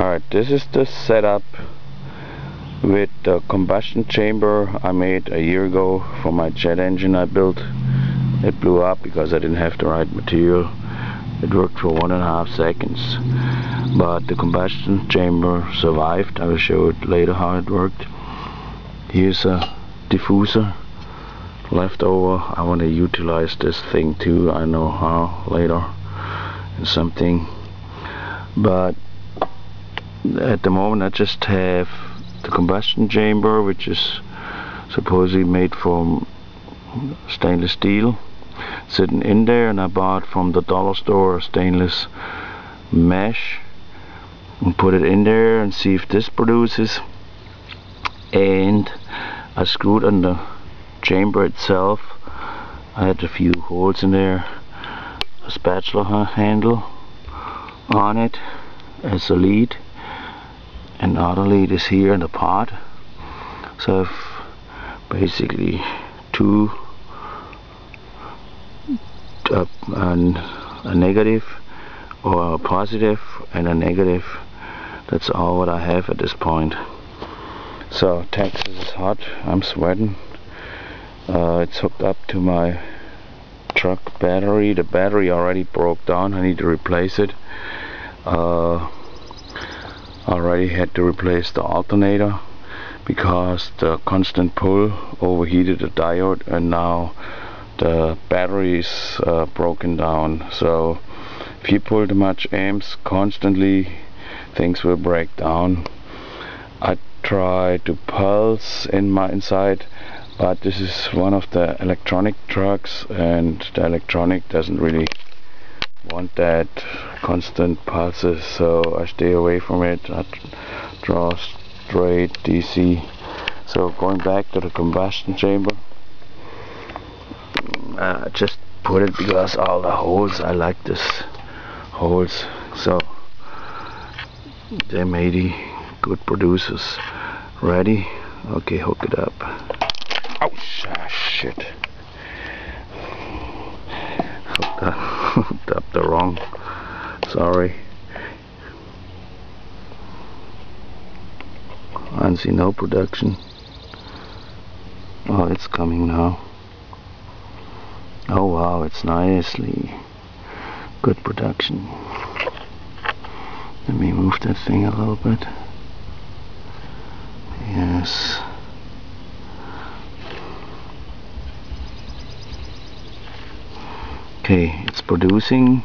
Alright, this is the setup with the combustion chamber I made a year ago for my jet engine I built. It blew up because I didn't have the right material. It worked for one and a half seconds. But the combustion chamber survived. I will show it later how it worked. Here's a diffuser left over. I want to utilize this thing too. I know how later. Something. But at the moment I just have the combustion chamber which is supposedly made from stainless steel sitting in there and I bought from the dollar store a stainless mesh and put it in there and see if this produces. And I screwed on the chamber itself. I had a few holes in there a spatula handle on it as a lead and other lead is here in the pot so basically two uh, a negative or a positive and a negative. That's all what I have at this point. So Texas is hot. I'm sweating. Uh, it's hooked up to my truck battery. The battery already broke down. I need to replace it. Uh, already had to replace the alternator because the constant pull overheated the diode and now the battery is uh, broken down. So if you pull too much amps constantly things will break down. I try to pulse in my inside but this is one of the electronic trucks and the electronic doesn't really want that constant pulses so I stay away from it. I draw straight DC so going back to the combustion chamber uh, just put it because all the holes I like this holes. So they may be good producers. Ready? Okay hook it up. Oh shit. Hooked the wrong. Sorry. I don't see no production. Oh it's coming now. Oh wow it's nicely good production. Let me move that thing a little bit. Yes okay it's producing